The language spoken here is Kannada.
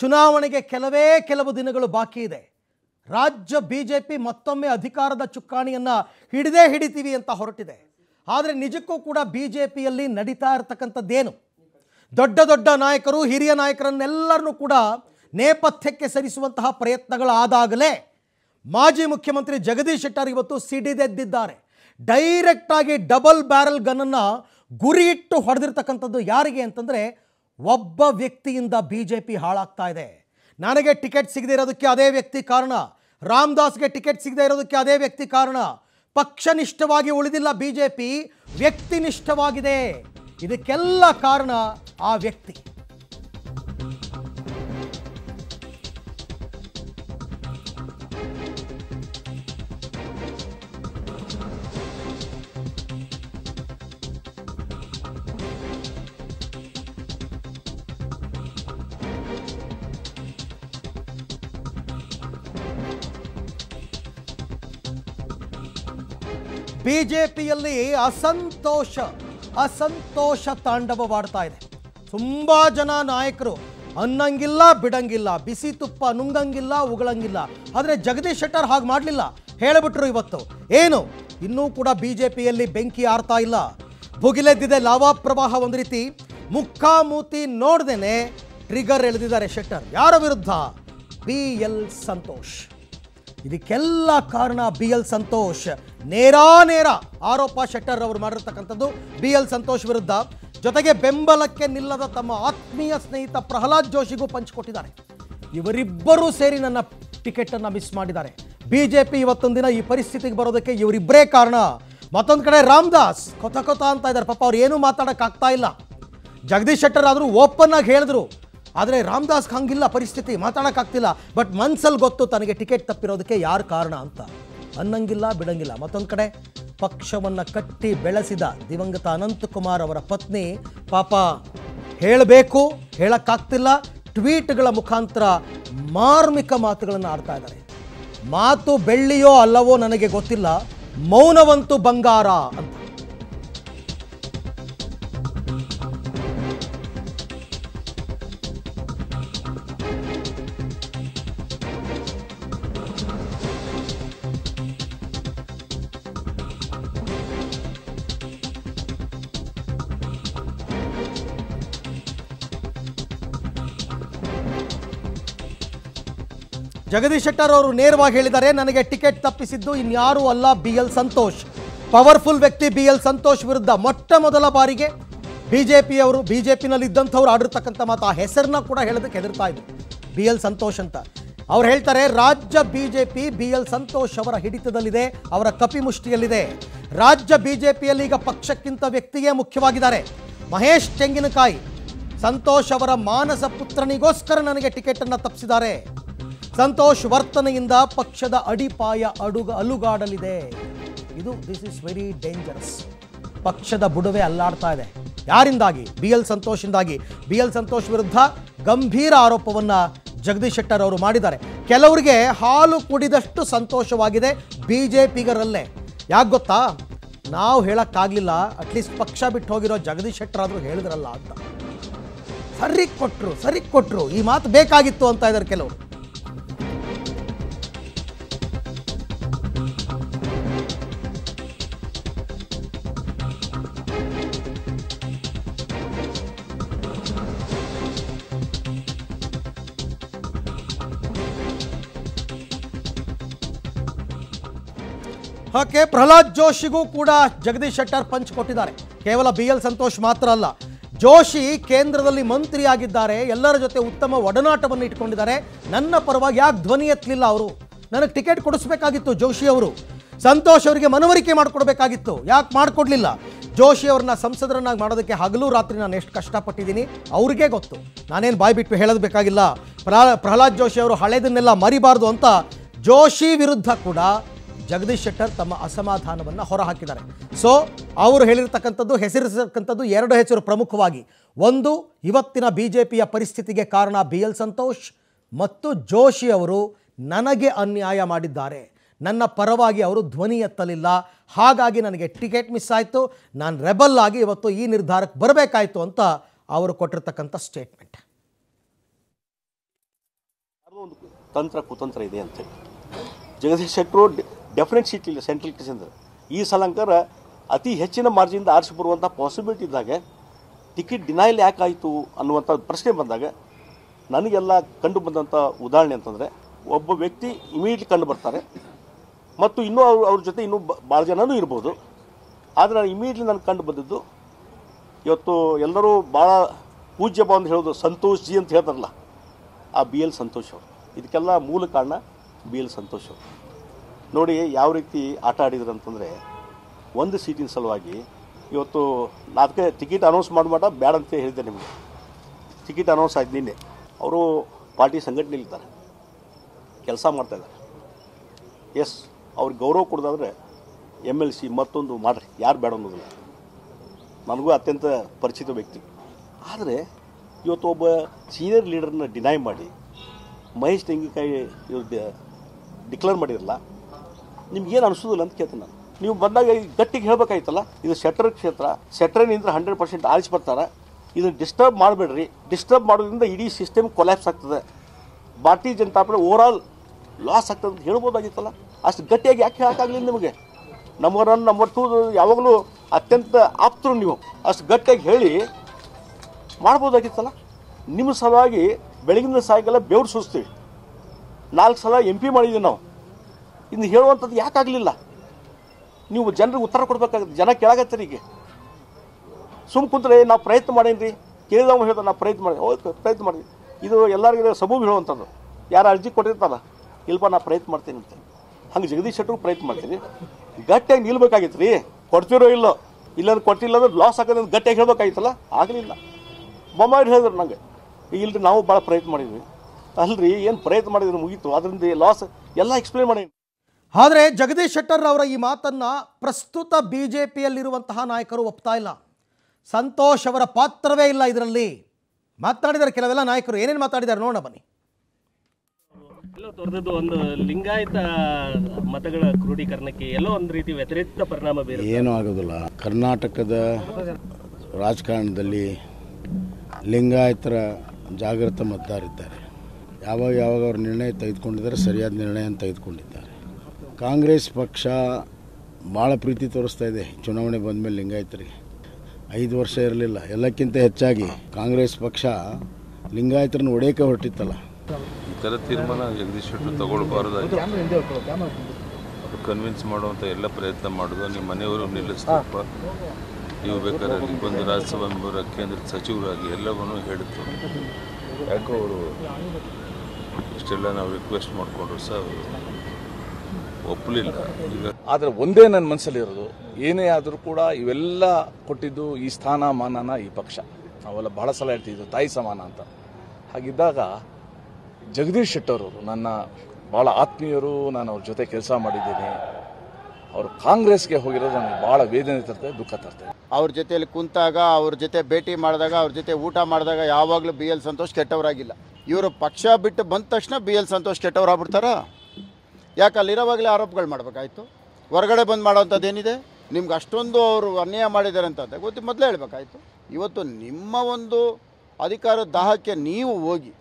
ಚುನಾವಣೆಗೆ ಕೆಲವೇ ಕೆಲವು ದಿನಗಳು ಬಾಕಿ ಇದೆ. ರಾಜ್ಯ ಬಿ ಜೆ ಪಿ ಮತ್ತೊಮ್ಮೆ ಅಧಿಕಾರದ ಚುಕ್ಕಾಣಿಯನ್ನು ಹಿಡಿದೇ ಹಿಡಿತೀವಿ ಅಂತ ಹೊರಟಿದೆ. ಆದರೆ ನಿಜಕ್ಕೂ ಕೂಡ ಬಿ ಜೆ ಪಿಯಲ್ಲಿ ನಡೀತಾ ಇರತಕ್ಕಂಥದ್ದೇನು? ದೊಡ್ಡ ದೊಡ್ಡ ನಾಯಕರು, ಹಿರಿಯ ನಾಯಕರನ್ನೆಲ್ಲರನ್ನೂ ಕೂಡ ನೇಪಥ್ಯಕ್ಕೆ ಸರಿಸುವಂತಹ ಪ್ರಯತ್ನಗಳಾದಾಗಲೇ ಮಾಜಿ ಮುಖ್ಯಮಂತ್ರಿ ಜಗದೀಶ್ ಶೆಟ್ಟರ್ ಇವತ್ತು ಸಿಡಿದೆದ್ದಿದ್ದಾರೆ. ಡೈರೆಕ್ಟಾಗಿ ಡಬಲ್ ಬ್ಯಾರಲ್ ಗನ್ನನ್ನು ಗುರಿ ಇಟ್ಟು ಹೊಡೆದಿರ್ತಕ್ಕಂಥದ್ದು ಯಾರಿಗೆ ಅಂತಂದರೆ ಒಬ್ಬ ವ್ಯಕ್ತಿಯಿಂದ ಬಿ ಜೆ ಪಿ ಹಾಳಾಗ್ತಾ ಇದೆ. ನನಗೆ ಟಿಕೆಟ್ ಸಿಗದೇ ಇರೋದಕ್ಕೆ ಅದೇ ವ್ಯಕ್ತಿ ಕಾರಣ. ರಾಮದಾಸ್ಗೆ ಟಿಕೆಟ್ ಸಿಗದೇ ಇರೋದಕ್ಕೆ ಅದೇ ವ್ಯಕ್ತಿ ಕಾರಣ. ಪಕ್ಷನಿಷ್ಠವಾಗಿ ಉಳಿದಿಲ್ಲ ಬಿ ಜೆ ಪಿ ವ್ಯಕ್ತಿನಿಷ್ಠವಾಗಿದೆ. ಇದಕ್ಕೆಲ್ಲ ಕಾರಣ ಆ ವ್ಯಕ್ತಿ. ಬಿಜೆಪಿಯಲ್ಲಿ ಅಸಂತೋಷ ಅಸಂತೋಷ ತಾಂಡವವಾಡ್ತಾ ಇದೆ. ತುಂಬ ಜನ ನಾಯಕರು, ಅನ್ನಂಗಿಲ್ಲ, ಬಿಡಂಗಿಲ್ಲ, ಬಿಸಿ ತುಪ್ಪ ನುಂಗಂಗಿಲ್ಲ, ಉಗಳಂಗಿಲ್ಲ. ಆದರೆ ಜಗದೀಶ್ ಶೆಟ್ಟರ್ ಹಾಗೆ ಮಾಡಲಿಲ್ಲ. ಹೇಳಿಬಿಟ್ರು ಇವತ್ತು. ಏನು? ಇನ್ನೂ ಕೂಡ ಬಿ ಜೆ ಪಿಯಲ್ಲಿ ಬೆಂಕಿ ಆರ್ತಾ ಇಲ್ಲ. ಭುಗಿಲೆದ್ದಿದೆ ಲಾವಾ ಪ್ರವಾಹ ಒಂದು ರೀತಿ. ಮುಖಾಮೂತಿ ನೋಡ್ದೇನೆ ಟ್ರಿಗರ್ ಎಳೆದಿದ್ದಾರೆ ಶೆಟ್ಟರ್. ಯಾರ ವಿರುದ್ಧ? B L Santosh. ಇದಕ್ಕೆಲ್ಲ ಕಾರಣ ಬಿ ಎಲ್ ಸಂತೋಷ್. ನೇರಾನೇರ ಆರೋಪ ಶೆಟ್ಟರ್ ಅವರು ಮಾಡಿರ್ತಕ್ಕಂಥದ್ದು ಬಿ ಎಲ್ ಸಂತೋಷ್ ವಿರುದ್ಧ. ಜೊತೆಗೆ ಬೆಂಬಲಕ್ಕೆ ನಿಲ್ಲದ ತಮ್ಮ ಆತ್ಮೀಯ ಸ್ನೇಹಿತ ಪ್ರಹ್ಲಾದ್ ಜೋಶಿಗೂ ಪಂಚಿಕೊಟ್ಟಿದ್ದಾರೆ ಇವರಿಬ್ಬರೂ ಸೇರಿ ನನ್ನ ಟಿಕೆಟನ್ನು ಮಿಸ್ ಮಾಡಿದ್ದಾರೆ. ಬಿ ಜೆ ಇವತ್ತೊಂದು ದಿನ ಈ ಪರಿಸ್ಥಿತಿಗೆ ಬರೋದಕ್ಕೆ ಇವರಿಬ್ಬರೇ ಕಾರಣ. ಮತ್ತೊಂದು ಕಡೆ ರಾಮದಾಸ್ ಕೊತ ಕೊತ ಅಂತ ಇದ್ದಾರೆ. ಪಾಪ ಅವ್ರು ಏನೂ ಮಾತಾಡೋಕ್ಕಾಗ್ತಾ ಇಲ್ಲ. ಜಗದೀಶ್ ಶೆಟ್ಟರ್ ಆದರೂ ಓಪನ್ ಆಗಿ ಹೇಳಿದ್ರು. ಆದರೆ ರಾಮದಾಸ್ ಹಂಗಿಲ್ಲ, ಪರಿಸ್ಥಿತಿ ಮಾತಾಡೋಕ್ಕಾಗ್ತಿಲ್ಲ. ಬಟ್ ಮನ್ಸಲ್ಲಿ ಗೊತ್ತು ತನಗೆ ಟಿಕೆಟ್ ತಪ್ಪಿರೋದಕ್ಕೆ ಯಾರು ಕಾರಣ ಅಂತ. ಅನ್ನಂಗಿಲ್ಲ, ಬಿಡಂಗಿಲ್ಲ. ಮತ್ತೊಂದು ಕಡೆ, ಪಕ್ಷವನ್ನು ಕಟ್ಟಿ ಬೆಳೆಸಿದ ದಿವಂಗತ ಅನಂತಕುಮಾರ್ ಅವರ ಪತ್ನಿ ಪಾಪ ಹೇಳಬೇಕು, ಹೇಳೋಕ್ಕಾಗ್ತಿಲ್ಲ. ಟ್ವೀಟ್ಗಳ ಮುಖಾಂತರ ಮಾರ್ಮಿಕ ಮಾತುಗಳನ್ನು ಆಡ್ತಾ ಇದ್ದಾರೆ. ಮಾತು ಬೆಳ್ಳಿಯೋ ಅಲ್ಲವೋ ನನಗೆ ಗೊತ್ತಿಲ್ಲ. ಮೌನವಂತೂ ಬಂಗಾರ ಅಂತ. ಜಗದೀಶ್ ಶೆಟ್ಟರ್ ಅವರು ನೇರವಾಗಿ ಹೇಳಿದ್ದಾರೆ, ನನಗೆ ಟಿಕೆಟ್ ತಪ್ಪಿಸಿದ್ದು ಇನ್ಯಾರೂ ಅಲ್ಲ ಬಿ ಎಲ್ ಸಂತೋಷ್. ಪವರ್ಫುಲ್ ವ್ಯಕ್ತಿ ಬಿ ಎಲ್ ಸಂತೋಷ್ ವಿರುದ್ಧ ಮೊಟ್ಟ ಮೊದಲ ಬಾರಿಗೆ ಬಿ ಜೆ ಪಿಯವರು ಬಿ ಜೆ ಪಿನಲ್ಲಿ ಇದ್ದಂಥವ್ರು ಆಡಿರ್ತಕ್ಕಂಥ ಮಾತು ಆ ಹೆಸರನ್ನ ಕೂಡ ಹೇಳೋದಕ್ಕೆ ಹೆದರ್ತಾ ಇದ್ರು. ಬಿ ಎಲ್ ಸಂತೋಷ್ ಅಂತ. ಅವ್ರು ಹೇಳ್ತಾರೆ, ರಾಜ್ಯ B J P B L Santosh ಅವರ ಹಿಡಿತದಲ್ಲಿದೆ, ಅವರ ಕಪಿಮುಷ್ಟಿಯಲ್ಲಿದೆ ರಾಜ್ಯ ಬಿ ಜೆ ಪಿಯಲ್ಲಿ ಈಗ ಪಕ್ಷಕ್ಕಿಂತ ವ್ಯಕ್ತಿಯೇ ಮುಖ್ಯವಾಗಿದ್ದಾರೆ. ಮಹೇಶ್ ತೆಂಗಿನಕಾಯಿ, ಸಂತೋಷ್ ಅವರ ಮಾನಸ ಪುತ್ರನಿಗೋಸ್ಕರ ನನಗೆ ಟಿಕೆಟನ್ನು ತಪ್ಪಿಸಿದ್ದಾರೆ. ಸಂತೋಷ್ ವರ್ತನೆಯಿಂದ ಪಕ್ಷದ ಅಡಿಪಾಯ ಅಡುಗ ಅಲುಗಾಡಲಿದೆ. ಇದು ದಿಸ್ ಇಸ್ ವೆರಿ ಡೇಂಜರಸ್ ಪಕ್ಷದ ಬುಡವೆ ಅಲ್ಲಾಡ್ತಾ ಇದೆ. ಯಾರಿಂದಾಗಿ? ಬಿ ಎಲ್ ಸಂತೋಷಿಂದಾಗಿ ಬಿ ಎಲ್ ಸಂತೋಷ್ ವಿರುದ್ಧ ಗಂಭೀರ ಆರೋಪವನ್ನು ಜಗದೀಶ್ ಶೆಟ್ಟರ್ ಅವರು ಮಾಡಿದ್ದಾರೆ. ಕೆಲವರಿಗೆ ಹಾಲು ಕುಡಿದಷ್ಟು ಸಂತೋಷವಾಗಿದೆ ಬಿ ಜೆ ಪಿಗರಲ್ಲೇ ಯಾಕೆ ಗೊತ್ತಾ? ನಾವು ಹೇಳೋಕ್ಕಾಗಲಿಲ್ಲ. ಅಟ್ಲೀಸ್ಟ್ ಪಕ್ಷ ಬಿಟ್ಟು ಹೋಗಿರೋ ಜಗದೀಶ್ ಶೆಟ್ಟರ್ ಆದರೂ ಹೇಳಿದ್ರಲ್ಲ ಅಂತ. ಸರಿ ಕೊಟ್ಟರು ಸರಿ ಕೊಟ್ಟರು ಈ ಮಾತು ಬೇಕಾಗಿತ್ತು ಅಂತ ಇದ್ದಾರೆ ಕೆಲವರು. ಓಕೆ ಪ್ರಹ್ಲಾದ್ ಜೋಶಿಗೂ ಕೂಡ ಜಗದೀಶ್ ಶೆಟ್ಟರ್ ಪಂಚ್ ಕೊಟ್ಟಿದ್ದಾರೆ. ಕೇವಲ ಬಿ ಎಲ್ ಸಂತೋಷ್ ಮಾತ್ರ ಅಲ್ಲ, ಜೋಶಿ ಕೇಂದ್ರದಲ್ಲಿ ಮಂತ್ರಿಯಾಗಿದ್ದಾರೆ. ಎಲ್ಲರ ಜೊತೆ ಉತ್ತಮ ಒಡನಾಟವನ್ನು ಇಟ್ಕೊಂಡಿದ್ದಾರೆ. ನನ್ನ ಪರವಾಗಿ ಯಾಕೆ ಧ್ವನಿ ಎತ್ತಲಿಲ್ಲ ಅವರು? ನನಗೆ ಟಿಕೆಟ್ ಕೊಡಿಸ್ಬೇಕಾಗಿತ್ತು ಜೋಶಿ ಅವರು. ಸಂತೋಷ್ ಅವರಿಗೆ ಮನವರಿಕೆ ಮಾಡಿಕೊಡ್ಬೇಕಾಗಿತ್ತು. ಯಾಕೆ ಮಾಡಿಕೊಡ್ಲಿಲ್ಲ? ಜೋಶಿ ಅವ್ರನ್ನ ಸಂಸದರನ್ನಾಗಿ ಮಾಡೋದಕ್ಕೆ ಹಗಲು ರಾತ್ರಿ ನಾನು ಎಷ್ಟು ಕಷ್ಟಪಟ್ಟಿದ್ದೀನಿ. ಅವ್ರಿಗೆ ಗೊತ್ತು. ನಾನೇನು ಬಾಯ್ ಬಿಟ್ಟು ಹೇಳೋದು ಬೇಕಾಗಿಲ್ಲ. ಪ್ರಹ್ಲಾದ್ ಜೋಶಿ ಅವರು ಹಳೆದನ್ನೆಲ್ಲ ಮರಿಬಾರ್ದು ಅಂತ ಜೋಶಿ ವಿರುದ್ಧ ಕೂಡ ಜಗದೀಶ್ ಶೆಟ್ಟರ್ ತಮ್ಮ ಅಸಮಾಧಾನವನ್ನು ಹೊರಹಾಕಿದ್ದಾರೆ. ಸೊ ಅವರು ಹೇಳಿರ್ತಕ್ಕಂಥದ್ದು, ಹೆಸರಿಸತಕ್ಕಂಥದ್ದು ಎರಡು ಹೆಸರು ಪ್ರಮುಖವಾಗಿ. ಒಂದು, ಇವತ್ತಿನ ಬಿ ಜೆ ಪಿಯ ಪರಿಸ್ಥಿತಿಗೆ ಕಾರಣ ಬಿ ಎಲ್ ಸಂತೋಷ್ ಮತ್ತು ಜೋಶಿ ಅವರು ನನಗೆ ಅನ್ಯಾಯ ಮಾಡಿದ್ದಾರೆ. ನನ್ನ ಪರವಾಗಿ ಅವರು ಧ್ವನಿ ಎತ್ತಲಿಲ್ಲ. ಹಾಗಾಗಿ ನನಗೆ ಟಿಕೆಟ್ ಮಿಸ್ ಆಯಿತು. ನಾನು ರೆಬಲ್ ಆಗಿ ಇವತ್ತು ಈ ನಿರ್ಧಾರಕ್ಕೆ ಬರಬೇಕಾಯಿತು ಅಂತ ಅವರು ಕೊಟ್ಟಿರ್ತಕ್ಕಂಥ ಸ್ಟೇಟ್ಮೆಂಟ್. ತಂತ್ರ ಕುತಂತ್ರ ಇದೆ ಅಂತ ಜಗದೀಶ್ ಶೆಟ್ಟರು ಡೆಫಿನೆಟ್ ಸೀಟ್ ಇಲ್ಲ ಸೆಂಟ್ರಲ್ ಕಿಸಿಂದ ಈ ಸಲಂಕರ ಅತಿ ಹೆಚ್ಚಿನ ಮಾರ್ಜಿನಿಂದ ಆರಿಸಿ ಬರುವಂಥ ಪಾಸಿಬಿಲಿಟಿ ಇದ್ದಾಗ ಟಿಕೆಟ್ ಡಿನೈಲ್ ಯಾಕೆ ಆಯಿತು ಅನ್ನುವಂಥ ಪ್ರಶ್ನೆ ಬಂದಾಗ, ನನಗೆಲ್ಲ ಕಂಡು ಬಂದಂಥ ಉದಾಹರಣೆ ಅಂತಂದರೆ, ಒಬ್ಬ ವ್ಯಕ್ತಿ ಇಮಿಡಿಯೇಟ್ಲಿ ಕಂಡು ಬರ್ತಾರೆ, ಮತ್ತು ಇನ್ನೂ ಅವ್ರ ಅವ್ರ ಜೊತೆ ಇನ್ನೂ ಭಾಳ ಜನನೂ ಇರ್ಬೋದು. ಆದರೆ ನಾನು ಇಮಿಡಿಯೇಟ್ಲಿ ನಾನು ಕಂಡು ಬಂದಿದ್ದು, ಇವತ್ತು ಎಲ್ಲರೂ ಭಾಳ ಪೂಜ್ಯ ಅಂತ ಹೇಳೋದು ಸಂತೋಷ್ ಜಿ ಅಂತ ಹೇಳ್ತಾರಲ್ಲ, ಆ ಬಿ ಎಲ್ ಸಂತೋಷ್ ಅವರು. ಇದಕ್ಕೆಲ್ಲ ಮೂಲ ಕಾರಣ ಬಿ ಎಲ್ ಸಂತೋಷ್ ಅವರು. ನೋಡಿ ಯಾವ ರೀತಿ ಆಟ ಆಡಿದ್ರು ಅಂತಂದರೆ ಒಂದು ಸೀಟಿನ ಸಲುವಾಗಿ ಇವತ್ತು ನಾ ಅದಕ್ಕೆ ಟಿಕೆಟ್ ಅನೌನ್ಸ್ ಮಾಡಬೇಡ ಬೇಡ ಅಂತ ಹೇಳಿದ್ದೆ ನಿಮಗೆ. ಟಿಕೆಟ್ ಅನೌನ್ಸ್ ಆಯ್ತು ನಿನ್ನೆ. ಅವರು ಪಾರ್ಟಿ ಸಂಘಟನೆಯಲ್ಲಿದ್ದಾರೆ ಕೆಲಸ ಮಾಡ್ತಾಯಿದ್ದಾರೆ ಎಸ್ ಅವ್ರಿಗೆ ಗೌರವ ಕೊಡೋದಾದರೆ ಎಂ ಎಲ್ ಸಿ ಮತ್ತೊಂದು ಮಾಡಿರಿ. ಯಾರು ಬೇಡ ಅನ್ನೋದಿಲ್ಲ. ನನಗೂ ಅತ್ಯಂತ ಪರಿಚಿತ ವ್ಯಕ್ತಿ. ಆದರೆ ಇವತ್ತು ಒಬ್ಬ ಸೀನಿಯರ್ ಲೀಡರ್ನ ಡಿನೈ ಮಾಡಿ ಮಹೇಶ್ ತೆಂಗಿನಕಾಯಿ ಇವ್ರು ಡಿಕ್ಲೇರ್ ಮಾಡಿರಲ್ಲ ನಿಮ್ಗೇನು ಅನಿಸೋದಿಲ್ಲ ಅಂತ ಕೇಳ್ತೀನಿ ನಾನು. ನೀವು ಬಂದಾಗ ಗಟ್ಟಿಗೆ ಹೇಳಬೇಕಾಯ್ತಲ್ಲ, ಇದು ಶೆಟ್ರ್ ಕ್ಷೇತ್ರ, ಶೆಟ್ರನಿಂದ ಹಂಡ್ರೆಡ್ ಪರ್ಸೆಂಟ್ ಆರಿಸಿ ಬರ್ತಾರೆ. ಇದನ್ನು ಡಿಸ್ಟರ್ಬ್ ಮಾಡಬೇಡ್ರಿ. ಡಿಸ್ಟರ್ಬ್ ಮಾಡೋದ್ರಿಂದ ಇಡೀ ಸಿಸ್ಟಮ್ ಕೊಲ್ಯಾಪ್ಸ್ ಆಗ್ತದೆ. ಭಾರತೀಯ ಜನತಾ ಪಾರ್ಟಿ ಓವರ್ ಲಾಸ್ ಆಗ್ತದೆ ಅಂತ ಹೇಳ್ಬೋದಾಗಿತ್ತಲ್ಲ? ಅಷ್ಟು ಗಟ್ಟಿಯಾಗಿ ಯಾಕೆ ಹೇಳೋಕ್ಕಾಗಲಿಲ್ಲ ನಿಮಗೆ? ನಂಬರ್ ನಮ್ಮ ಯಾವಾಗಲೂ ಅತ್ಯಂತ ಆಪ್ತರು ನೀವು. ಅಷ್ಟು ಗಟ್ಟಿಯಾಗಿ ಹೇಳಿ ಮಾಡ್ಬೋದಾಗಿತ್ತಲ್ಲ? ನಿಮ್ಮ ಸಲುವಾಗಿ ಬೆಳಗಿನ ಸಾಯಂಕಾಲ ಬೆವರು ಸುಸ್ತೀವಿ ನಾಲ್ಕು ಸಲ ಎಂ ಪಿ ಮಾಡಿದ್ದೀವಿ ನಾವು. ಇನ್ನು ಹೇಳುವಂಥದ್ದು ಯಾಕಾಗಲಿಲ್ಲ? ನೀವು ಜನರಿಗೆ ಉತ್ತರ ಕೊಡಬೇಕಾಗುತ್ತೆ ಜನ ಕೇಳಾಗತ್ತೆ ಈಗ. ಸುಮ್ ಕುಂತ್ರೆ, ನಾವು ಪ್ರಯತ್ನ ಮಾಡೇನ್ರಿ? ಕೇಳಿದವ ಹೇಳ್ತಾರೆ ನಾವು ಪ್ರಯತ್ನ ಮಾಡಿ ಪ್ರಯತ್ನ ಮಾಡಿ. ಇದು ಎಲ್ಲರಿಗೂ ಸಬೂಬ್ ಹೇಳುವಂಥದ್ದು. ಯಾರು ಅರ್ಜಿ ಕೊಟ್ಟಿರ್ತಾರ? ಇಲ್ಪ, ನಾ ಪ್ರಯತ್ನ ಮಾಡ್ತೀನಿ ಅಂತ. ಹಂಗೆ ಜಗದೀಶ್ ಶೆಟ್ಟರು ಪ್ರಯತ್ನ ಮಾಡ್ತೀನಿ. ಗಟ್ಟಿಯಾಗಿ ನಿಲ್ಬೇಕಾಗಿತ್ತು ರೀ ಕೊಡ್ತಿರೋ ಇಲ್ಲೋ? ಇಲ್ಲಾಂದ್ರೆ ಕೊಟ್ಟಿಲ್ಲ ಅಂದ್ರೆ ಲಾಸ್ ಆಗೋದು ಅಂತ ಗಟ್ಟಿಯಾಗಿ ಹೇಳ್ಬೇಕಾಗಿತ್ತಲ್ಲ? ಆಗಲಿಲ್ಲ. ಬೊಮ್ಮಾಯಿ ಹೇಳಿದ್ರು ನಂಗೆ ಇಲ್ಲಿ ನಾವು ಭಾಳ ಪ್ರಯತ್ನ ಮಾಡಿದ್ವಿ. ಅಲ್ರಿ, ಏನು ಪ್ರಯತ್ನ ಮಾಡಿದ್ರು ಮುಗೀತು. ಅದರಿಂದ ಲಾಸ್ ಎಲ್ಲ ಎಕ್ಸ್ಪ್ಲೇನ್ ಮಾಡಿ ಆದರೆ ಜಗದೀಶ್ ಶೆಟ್ಟರ್ ಅವರ ಈ ಮಾತನ್ನ ಪ್ರಸ್ತುತ ಬಿ ಜೆ ಪಿಯಲ್ಲಿರುವಂತಹ ನಾಯಕರು ಒಪ್ತಾ ಇಲ್ಲ. ಸಂತೋಷ್ ಅವರ ಪಾತ್ರವೇ ಇಲ್ಲ ಇದರಲ್ಲಿ. ಮಾತನಾಡಿದ್ದಾರೆ ಕೆಲವೆಲ್ಲ ನಾಯಕರು. ಏನೇನು ಮಾತಾಡಿದ್ದಾರೆ ನೋಡೋಣ ಬನ್ನಿ. ಎಲ್ಲೋ ಒಂದು ಲಿಂಗಾಯತ ಮತಗಳ ಕ್ರೋಢೀಕರಣಕ್ಕೆ ಎಲ್ಲೋ ಒಂದು ರೀತಿ ವ್ಯತಿರಿಕ್ತ ಪರಿಣಾಮ ಬೀರುತ್ತೆ. ಏನೂ ಆಗೋದಿಲ್ಲ. ಕರ್ನಾಟಕದ ರಾಜಕಾರಣದಲ್ಲಿ ಲಿಂಗಾಯತರ ಜಾಗೃತ ಮತದಾರಿದ್ದಾರೆ. ಯಾವಾಗ ಯಾವಾಗ ಅವ್ರ ನಿರ್ಣಯ ತೆಗೆದುಕೊಂಡಿದ್ದಾರೆ ಸರಿಯಾದ ನಿರ್ಣಯ ತೆಗೆದುಕೊಂಡಿದ್ದಾರೆ. ಕಾಂಗ್ರೆಸ್ ಪಕ್ಷ ಭಾಳ ಪ್ರೀತಿ ತೋರಿಸ್ತಾ ಇದೆ. ಚುನಾವಣೆ ಬಂದಮೇಲೆ ಲಿಂಗಾಯತರಿಗೆ. ಐದು ವರ್ಷ ಇರಲಿಲ್ಲ. ಎಲ್ಲಕ್ಕಿಂತ ಹೆಚ್ಚಾಗಿ ಕಾಂಗ್ರೆಸ್ ಪಕ್ಷ ಲಿಂಗಾಯತರನ್ನ ಒಡೆಯಕ್ಕೆ ಹೊರಟಿತ್ತಲ್ಲ. ಈ ಥರ ತೀರ್ಮಾನ ಜಗದೀಶ್ ಶೆಟ್ಟರ್ ತಗೊಳ್ಬಾರ್ದಾಗಿ ಕನ್ವಿನ್ಸ್ ಮಾಡುವಂಥ ಎಲ್ಲ ಪ್ರಯತ್ನ ಮಾಡೋದು. ನಿಮ್ಮ ಮನೆಯವರು ನಿಲ್ಲಿಸ್ತಪ್ಪ ನೀವು ಬೇಕಾದ್ರೆ ಅಲ್ಲಿ ಬಂದು ರಾಜ್ಯಸಭಾ ಮೆಂಬರ್ ಕೇಂದ್ರದ ಸಚಿವರಾಗಿ ಎಲ್ಲವನ್ನೂ ಹೇಳಿತು ಯಾಕೋ ಅವರು ಇಷ್ಟೆಲ್ಲ ನಾವು ರಿಕ್ವೆಸ್ಟ್ ಮಾಡಿಕೊಂಡ್ರು ಸಹ ಅವರು ಒಪ್ಪಲಿಲ್ಲ. ಆದರೆ ಒಂದೇ ನನ್ನ ಮನಸ್ಸಲ್ಲಿರೋದು ಏನೇ ಆದರೂ ಕೂಡ ಇವೆಲ್ಲ ಕೊಟ್ಟಿದ್ದು ಈ ಸ್ಥಾನ ಮಾನನ ಈ ಪಕ್ಷ. ನಾವೆಲ್ಲ ಬಹಳ ಸಲ ಹೇಳ್ತಿದ್ದು ತಾಯಿ ಸಮಾನ ಅಂತ. ಹಾಗಿದ್ದಾಗ ಜಗದೀಶ್ ಶೆಟ್ಟರ್ ಅವರು ನನ್ನ ಭಾಳ ಆತ್ಮೀಯರು, ನಾನು ಅವ್ರ ಜೊತೆ ಕೆಲಸ ಮಾಡಿದ್ದೀನಿ. ಅವರು ಕಾಂಗ್ರೆಸ್ಗೆ ಹೋಗಿರೋದು ನನಗೆ ಭಾಳ ವೇದನೆ ತರ್ತದೆ ದುಃಖ ತರ್ತದೆ ಅವ್ರ ಜೊತೆಯಲ್ಲಿ ಕುಂತಾಗ, ಅವ್ರ ಜೊತೆ ಭೇಟಿ ಮಾಡಿದಾಗ, ಅವ್ರ ಜೊತೆ ಊಟ ಮಾಡಿದಾಗ ಯಾವಾಗಲೂ ಬಿ ಎಲ್ ಸಂತೋಷ್ ಕೆಟ್ಟವರಾಗಿಲ್ಲ. ಇವರು ಪಕ್ಷ ಬಿಟ್ಟು ಬಂದ ತಕ್ಷಣ ಬಿ ಎಲ್ ಸಂತೋಷ್ ಕೆಟ್ಟವರಾಗ್ಬಿಡ್ತಾರ ಯಾಕೆ ಅಲ್ಲಿರೋವಾಗಲೇ ಆರೋಪಗಳು ಮಾಡಬೇಕಾಯ್ತು? ಹೊರಗಡೆ ಬಂದು ಮಾಡೋವಂಥದ್ದು ಏನಿದೆ ನಿಮ್ಗೆ ಅಷ್ಟೊಂದು ಅವರು ಅನ್ಯಾಯ ಮಾಡಿದ್ದಾರೆ ಅಂತ ಗೊತ್ತಿ ಮೊದಲೇ ಹೇಳ್ಬೇಕಾಯ್ತು. ಇವತ್ತು ನಿಮ್ಮ ಒಂದು ಅಧಿಕಾರ ದಾಹಕ್ಕೆ ನೀವು ಹೋಗಿ